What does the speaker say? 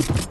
you